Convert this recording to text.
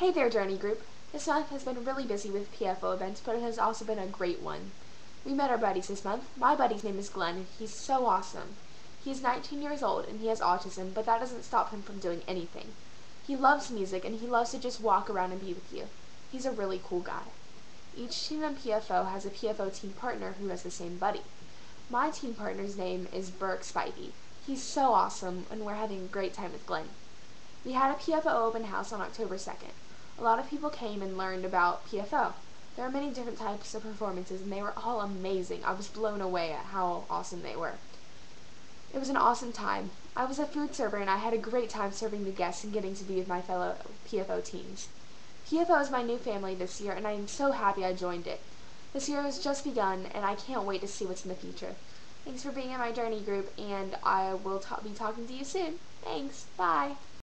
Hey there, Journey Group. This month has been really busy with PFO events, but it has also been a great one. We met our buddies this month. My buddy's name is Glenn, and he's so awesome. He's 19 years old, and he has autism, but that doesn't stop him from doing anything. He loves music, and he loves to just walk around and be with you. He's a really cool guy. Each team in PFO has a PFO team partner who has the same buddy. My team partner's name is Burke Spivey. He's so awesome, and we're having a great time with Glenn. We had a PFO open house on October 2nd. A lot of people came and learned about PFO. There are many different types of performances, and they were all amazing. I was blown away at how awesome they were. It was an awesome time. I was a food server, and I had a great time serving the guests and getting to be with my fellow PFO teams. PFO is my new family this year, and I am so happy I joined it. This year has just begun, and I can't wait to see what's in the future. Thanks for being in my journey group, and I will ta be talking to you soon. Thanks. Bye.